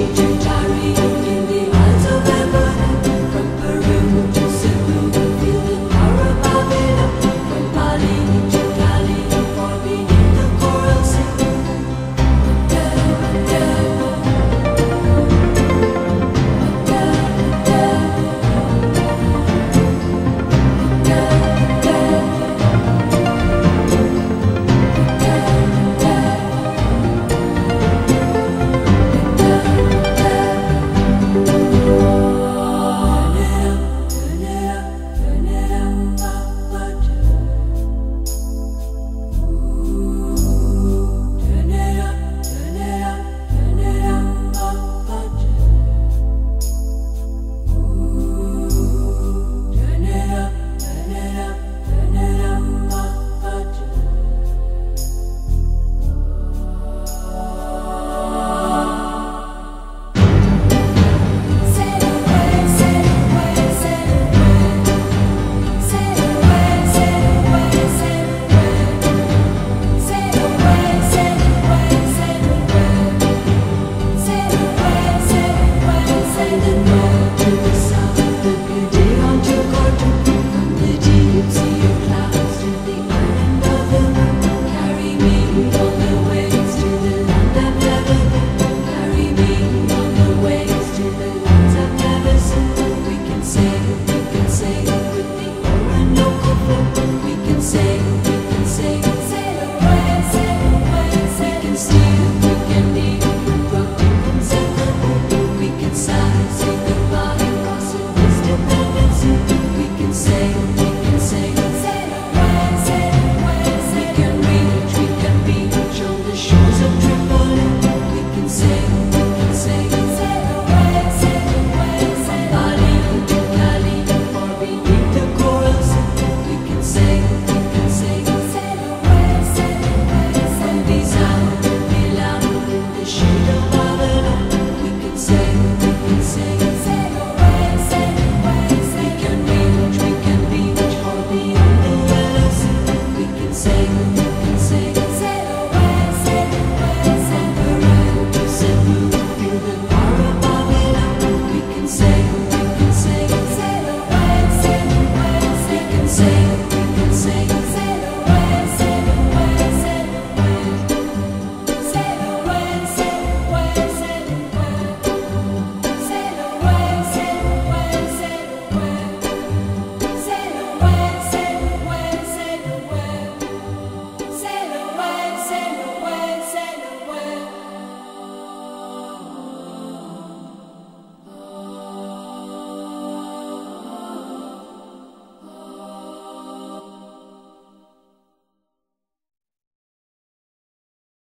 You.